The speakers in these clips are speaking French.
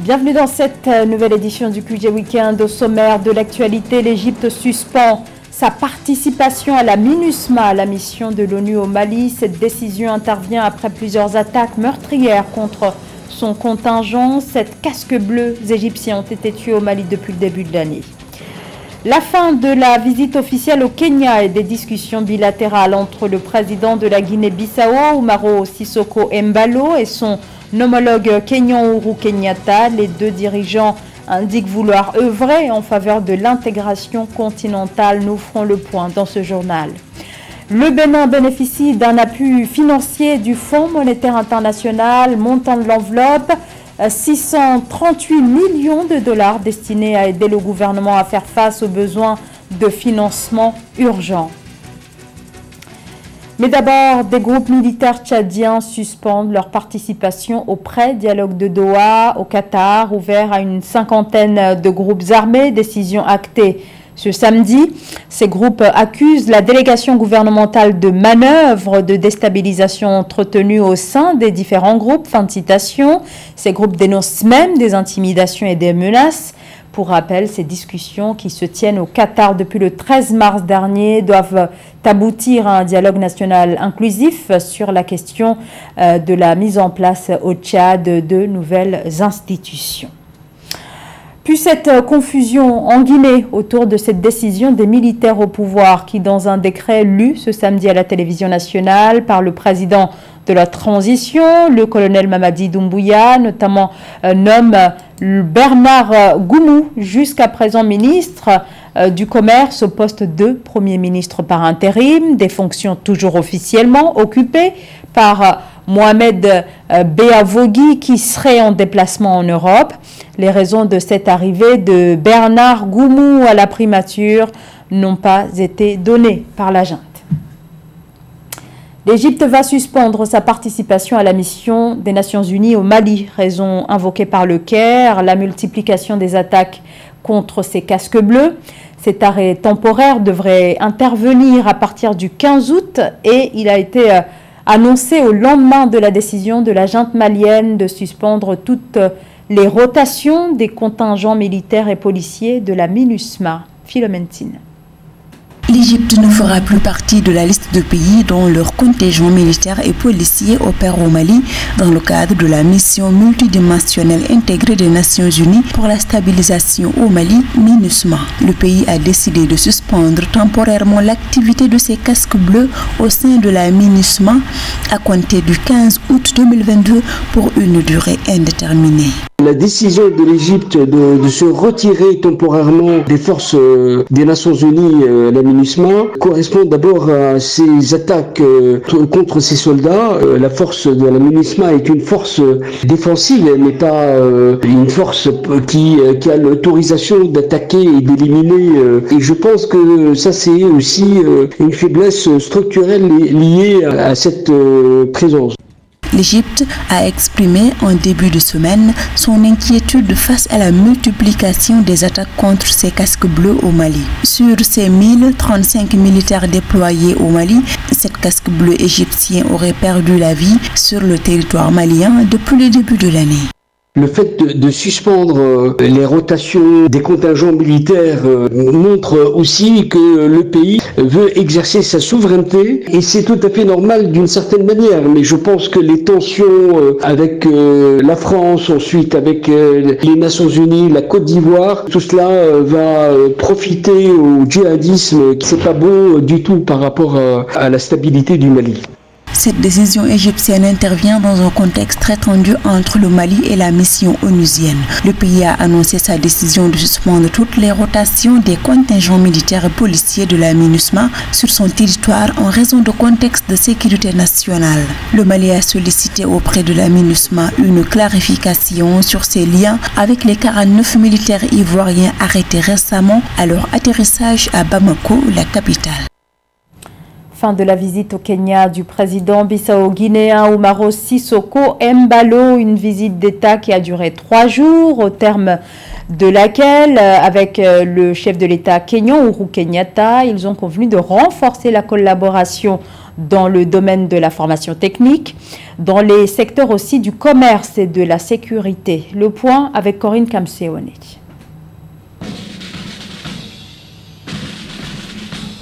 Bienvenue dans cette euh, nouvelle édition du QG Weekend. Au sommaire de l'actualité, l'Égypte suspend sa participation à la MINUSMA, la mission de l'ONU au Mali. Cette décision intervient après plusieurs attaques meurtrières contre son contingent. Sept casques bleus égyptiens ont été tués au Mali depuis le début de l'année. La fin de la visite officielle au Kenya et des discussions bilatérales entre le président de la Guinée-Bissau, Umaro Sissoko Mbalo, et son homologue Kenyan Uhuru Kenyatta. Les deux dirigeants indiquent vouloir œuvrer en faveur de l'intégration continentale. Nous ferons le point dans ce journal. Le Bénin bénéficie d'un appui financier du Fonds monétaire international, montant de l'enveloppe 638 millions de dollars destinés à aider le gouvernement à faire face aux besoins de financement urgents. Mais d'abord, des groupes militaires tchadiens suspendent leur participation au pré-dialogue de Doha au Qatar, ouvert à une cinquantaine de groupes armés, décision actée ce samedi. Ces groupes accusent la délégation gouvernementale de manœuvres de déstabilisation entretenues au sein des différents groupes. Fin de citation. Ces groupes dénoncent même des intimidations et des menaces. Pour rappel, ces discussions qui se tiennent au Qatar depuis le 13 mars dernier doivent aboutir à un dialogue national inclusif sur la question euh, de la mise en place au Tchad de nouvelles institutions. Puis cette confusion en Guinée autour de cette décision des militaires au pouvoir qui, dans un décret lu ce samedi à la télévision nationale par le président de la transition, le colonel Mamadi Doumbouya, notamment euh, nomme euh, Bernard euh, Goumou, jusqu'à présent ministre du Commerce au poste de Premier ministre par intérim, des fonctions toujours officiellement occupées par Mohamed Beavogui qui serait en déplacement en Europe. Les raisons de cette arrivée de Bernard Goumou à la primature n'ont pas été données par la junte. L'Égypte va suspendre sa participation à la mission des Nations Unies au Mali, raison invoquée par le Caire, la multiplication des attaques contre ces casques bleus. Cet arrêt temporaire devrait intervenir à partir du 15 août et il a été euh, annoncé au lendemain de la décision de la junte malienne de suspendre toutes les rotations des contingents militaires et policiers de la MINUSMA. Philomentine. L'Égypte ne fera plus partie de la liste de pays dont leurs contingents militaires et policiers opèrent au Mali dans le cadre de la mission multidimensionnelle intégrée des Nations Unies pour la stabilisation au Mali, MINUSMA. Le pays a décidé de suspendre temporairement l'activité de ses casques bleus au sein de la MINUSMA à compter du 15 août 2022 pour une durée indéterminée. La décision de l'Égypte de, se retirer temporairement des forces euh, des Nations Unies euh, la Correspond d'abord à ces attaques euh, contre ces soldats. la force de la MINUSMA est une force défensive, elle n'est pas une force qui a l'autorisation d'attaquer et d'éliminer. et je pense que ça c'est aussi une faiblesse structurelle liée à cette présence. L'Égypte a exprimé en début de semaine son inquiétude face à la multiplication des attaques contre ses casques bleus au Mali. Sur ces 1035 militaires déployés au Mali, sept casques bleus égyptiens auraient perdu la vie sur le territoire malien depuis le début de l'année. Le fait de, suspendre euh, les rotations des contingents militaires euh, montre aussi que le pays veut exercer sa souveraineté et c'est tout à fait normal d'une certaine manière. Mais je pense que les tensions euh, avec la France, ensuite avec les Nations Unies, la Côte d'Ivoire, tout cela va profiter au djihadisme. C'est pas bon du tout par rapport à la stabilité du Mali. Cette décision égyptienne intervient dans un contexte très tendu entre le Mali et la mission onusienne. Le pays a annoncé sa décision de suspendre toutes les rotations des contingents militaires et policiers de la MINUSMA sur son territoire en raison de contexte de sécurité nationale. Le Mali a sollicité auprès de la MINUSMA une clarification sur ses liens avec les 49 militaires ivoiriens arrêtés récemment à leur atterrissage à Bamako, la capitale. Fin de la visite au Kenya du président bissau-guinéen Umaro Sissoko Mbalo, une visite d'État qui a duré trois jours, au terme de laquelle, euh, avec euh, le chef de l'État kenyan Uhuru Kenyatta, ils ont convenu de renforcer la collaboration dans le domaine de la formation technique, dans les secteurs aussi du commerce et de la sécurité. Le point avec Corinne Kamseone.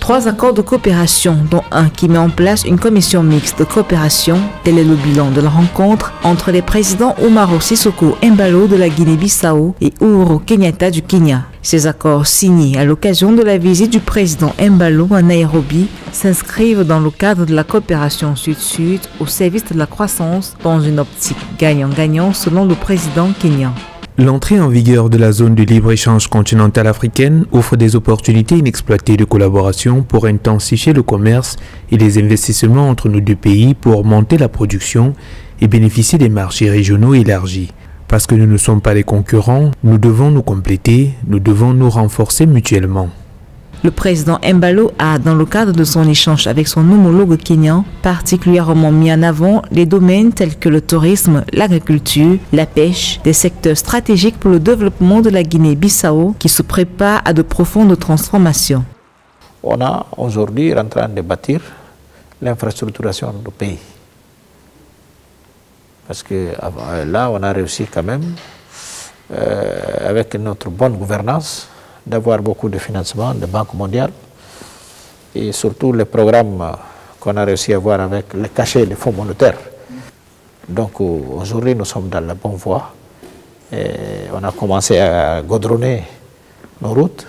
Trois accords de coopération, dont un qui met en place une commission mixte de coopération. Tel est le bilan de la rencontre entre les présidents Omaro Sissoko Mbalo de la Guinée-Bissau et Uhuru Kenyatta du Kenya. Ces accords signés à l'occasion de la visite du président Mbalo à Nairobi s'inscrivent dans le cadre de la coopération sud-sud au service de la croissance dans une optique gagnant-gagnant selon le président kenyan. L'entrée en vigueur de la zone de libre-échange continentale africaine offre des opportunités inexploitées de collaboration pour intensifier le commerce et les investissements entre nos deux pays pour augmenter la production et bénéficier des marchés régionaux élargis. Parce que nous ne sommes pas des concurrents, nous devons nous compléter, nous devons nous renforcer mutuellement. Le président Mbalo a, dans le cadre de son échange avec son homologue kenyan, particulièrement mis en avant les domaines tels que le tourisme, l'agriculture, la pêche, des secteurs stratégiques pour le développement de la Guinée-Bissau qui se prépare à de profondes transformations. On a aujourd'hui en train de bâtir l'infrastructuration du pays. Parce que là, on a réussi quand même, euh, avec notre bonne gouvernance, d'avoir beaucoup de financement de Banque mondiale et surtout les programmes qu'on a réussi à avoir avec le cachet des fonds monétaires. Donc aujourd'hui, nous sommes dans la bonne voie. On a commencé à godronner nos routes,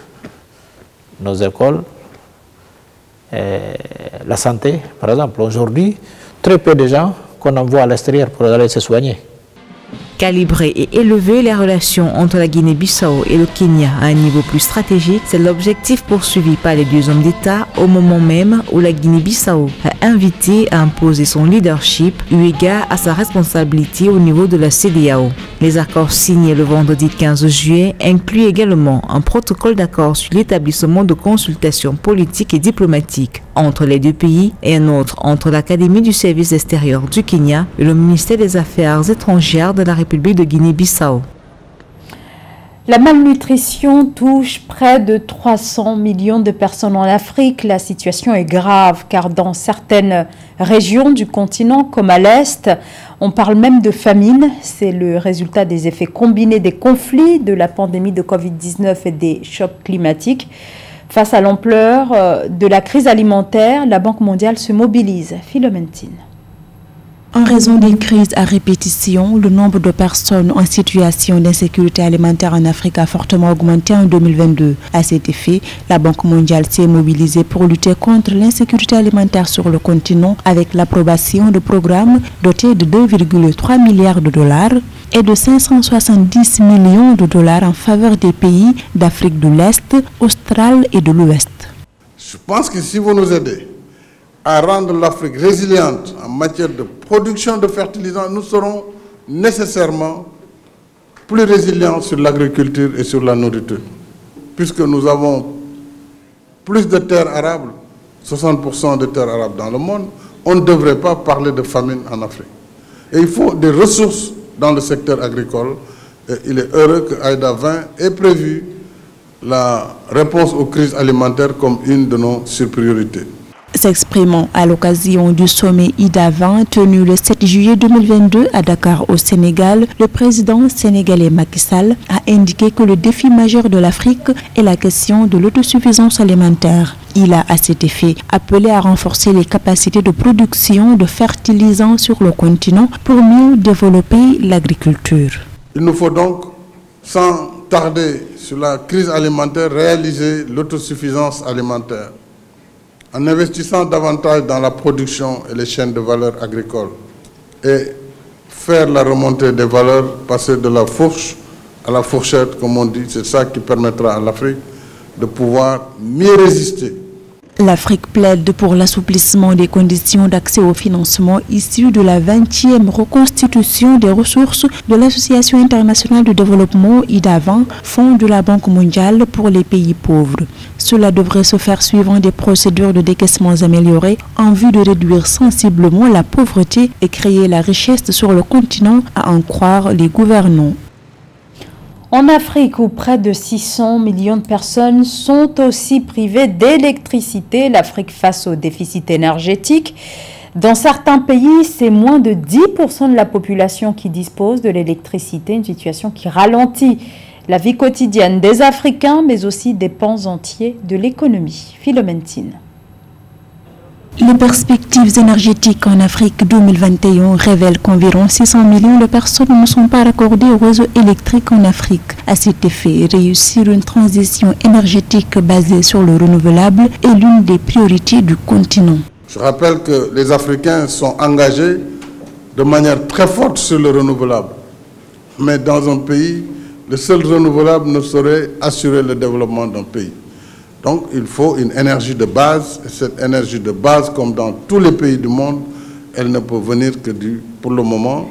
nos écoles, la santé. Par exemple, aujourd'hui, très peu de gens qu'on envoie à l'extérieur pour aller se soigner calibrer et élever les relations entre la Guinée-Bissau et le Kenya à un niveau plus stratégique, c'est l'objectif poursuivi par les deux hommes d'État au moment même où la Guinée-Bissau a invité à imposer son leadership eu égard à sa responsabilité au niveau de la CDAO. Les accords signés le vendredi 15 juillet incluent également un protocole d'accord sur l'établissement de consultations politiques et diplomatiques entre les deux pays et un autre entre l'Académie du service extérieur du Kenya et le ministère des Affaires étrangères de la République de Guinée-Bissau. La malnutrition touche près de 300 millions de personnes en Afrique. La situation est grave car dans certaines régions du continent comme à l'Est, on parle même de famine. C'est le résultat des effets combinés des conflits, de la pandémie de Covid-19 et des chocs climatiques. Face à l'ampleur euh, de la crise alimentaire, la Banque mondiale se mobilise. Philomentine. En raison des crises à répétition, le nombre de personnes en situation d'insécurité alimentaire en Afrique a fortement augmenté en 2022. À cet effet, la Banque mondiale s'est mobilisée pour lutter contre l'insécurité alimentaire sur le continent avec l'approbation de programmes dotés de 2,3 milliards de dollars et de 570 millions de dollars en faveur des pays d'Afrique de l'Est, Australe et de l'Ouest. Je pense que si vous nous aidez à rendre l'Afrique résiliente en matière de production de fertilisants, nous serons nécessairement plus résilients sur l'agriculture et sur la nourriture. Puisque nous avons plus de terres arables, 60% de terres arables dans le monde, on ne devrait pas parler de famine en Afrique. Et il faut des ressources dans le secteur agricole. Et il est heureux que AIDA 20 ait prévu la réponse aux crises alimentaires comme une de nos surpriorités. S'exprimant à l'occasion du sommet IDA 20 tenu le 7 juillet 2022 à Dakar au Sénégal, le président sénégalais Macky Sall a indiqué que le défi majeur de l'Afrique est la question de l'autosuffisance alimentaire. Il a à cet effet appelé à renforcer les capacités de production de fertilisants sur le continent pour mieux développer l'agriculture. Il nous faut donc, sans tarder sur la crise alimentaire, réaliser l'autosuffisance alimentaire en investissant davantage dans la production et les chaînes de valeur agricoles et faire la remontée des valeurs, passer de la fourche à la fourchette, comme on dit, c'est ça qui permettra à l'Afrique de pouvoir mieux résister L'Afrique plaide pour l'assouplissement des conditions d'accès au financement issu de la 20e reconstitution des ressources de l'Association internationale de développement IDAVAN, fonds de la Banque mondiale pour les pays pauvres. Cela devrait se faire suivant des procédures de décaissement améliorées en vue de réduire sensiblement la pauvreté et créer la richesse sur le continent, à en croire les gouvernants. En Afrique, où près de 600 millions de personnes sont aussi privées d'électricité, l'Afrique face au déficit énergétique. Dans certains pays, c'est moins de 10% de la population qui dispose de l'électricité, une situation qui ralentit la vie quotidienne des Africains, mais aussi des pans entiers de l'économie. Philomentine. Les perspectives énergétiques en Afrique 2021 révèlent qu'environ 600 millions de personnes ne sont pas raccordées au réseau électrique en Afrique. À cet effet, réussir une transition énergétique basée sur le renouvelable est l'une des priorités du continent. Je rappelle que les Africains sont engagés de manière très forte sur le renouvelable. Mais dans un pays, le seul renouvelable ne saurait assurer le développement d'un pays. Donc il faut une énergie de base, et cette énergie de base, comme dans tous les pays du monde, elle ne peut venir que du, pour le moment,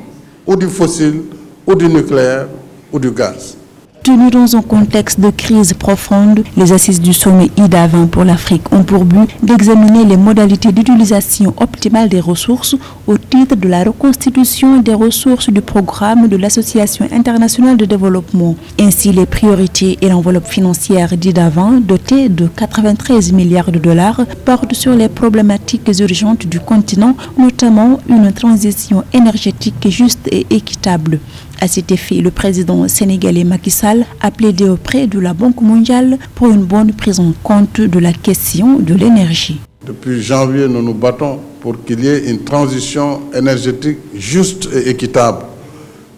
ou du fossile, ou du nucléaire, ou du gaz. Tenu dans un contexte de crise profonde, les assises du sommet IDA 20 pour l'Afrique ont pour but d'examiner les modalités d'utilisation optimale des ressources au titre de la reconstitution des ressources du programme de l'Association internationale de développement. Ainsi, les priorités et l'enveloppe financière d'IDA 20, dotée de 93 milliards de dollars, portent sur les problématiques urgentes du continent, notamment une transition énergétique juste et équitable. À cet effet, le président sénégalais Macky Sall a plaidé auprès de la Banque mondiale pour une bonne prise en compte de la question de l'énergie. Depuis janvier, nous nous battons pour qu'il y ait une transition énergétique juste et équitable,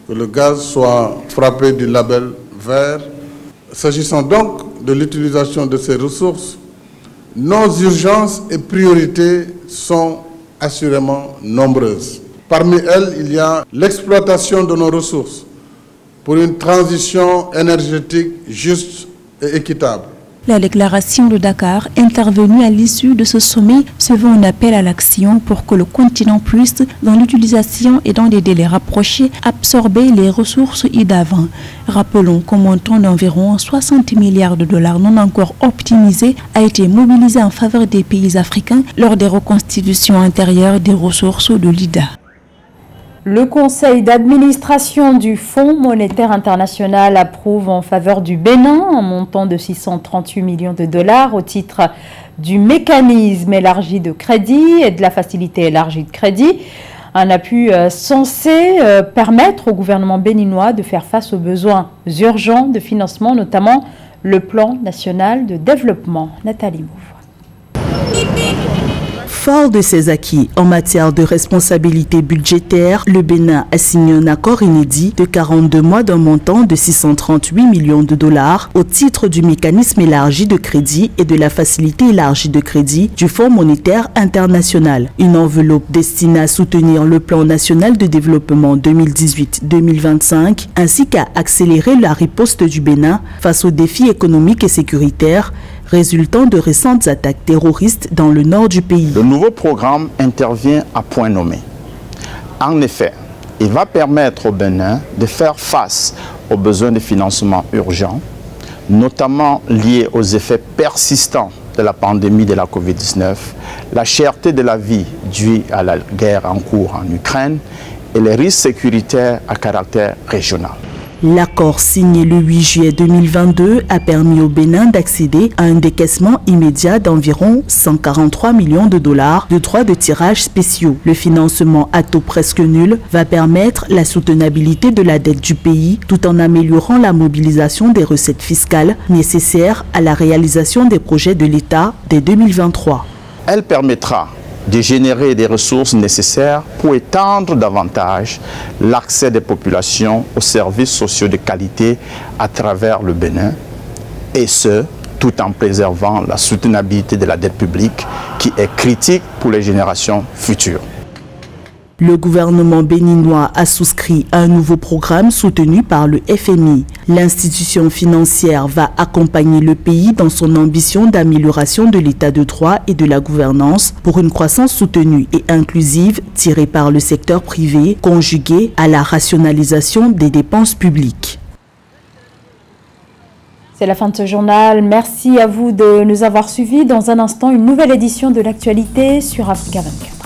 que le gaz soit frappé du label vert. S'agissant donc de l'utilisation de ces ressources, nos urgences et priorités sont assurément nombreuses. Parmi elles, il y a l'exploitation de nos ressources pour une transition énergétique juste et équitable. La déclaration de Dakar, intervenue à l'issue de ce sommet, se veut un appel à l'action pour que le continent puisse, dans l'utilisation et dans des délais rapprochés, absorber les ressources d'avant. Rappelons qu'un montant d'environ 60 milliards de dollars non encore optimisé a été mobilisé en faveur des pays africains lors des reconstitutions intérieures des ressources de l'IDA. Le conseil d'administration du Fonds monétaire international approuve en faveur du Bénin un montant de 638 millions de dollars au titre du mécanisme élargi de crédit et de la facilité élargie de crédit. Un appui euh, censé euh, permettre au gouvernement béninois de faire face aux besoins urgents de financement, notamment le plan national de développement. Nathalie Fort de ses acquis en matière de responsabilité budgétaire, le Bénin a signé un accord inédit de 42 mois d'un montant de 638 millions de dollars au titre du mécanisme élargi de crédit et de la facilité élargie de crédit du Fonds monétaire international. Une enveloppe destinée à soutenir le plan national de développement 2018-2025 ainsi qu'à accélérer la riposte du Bénin face aux défis économiques et sécuritaires résultant de récentes attaques terroristes dans le nord du pays. Le nouveau programme intervient à point nommé. En effet, il va permettre au Bénin de faire face aux besoins de financement urgents, notamment liés aux effets persistants de la pandémie de la COVID-19, la cherté de la vie due à la guerre en cours en Ukraine et les risques sécuritaires à caractère régional. L'accord signé le 8 juillet 2022 a permis au Bénin d'accéder à un décaissement immédiat d'environ 143 millions de dollars de droits de tirage spéciaux. Le financement à taux presque nul va permettre la soutenabilité de la dette du pays tout en améliorant la mobilisation des recettes fiscales nécessaires à la réalisation des projets de l'État dès 2023. Elle permettra de générer des ressources nécessaires pour étendre davantage l'accès des populations aux services sociaux de qualité à travers le Bénin, et ce, tout en préservant la soutenabilité de la dette publique qui est critique pour les générations futures. Le gouvernement béninois a souscrit à un nouveau programme soutenu par le FMI. L'institution financière va accompagner le pays dans son ambition d'amélioration de l'état de droit et de la gouvernance pour une croissance soutenue et inclusive tirée par le secteur privé, conjuguée à la rationalisation des dépenses publiques. C'est la fin de ce journal. Merci à vous de nous avoir suivis. Dans un instant, une nouvelle édition de l'actualité sur Africa 24.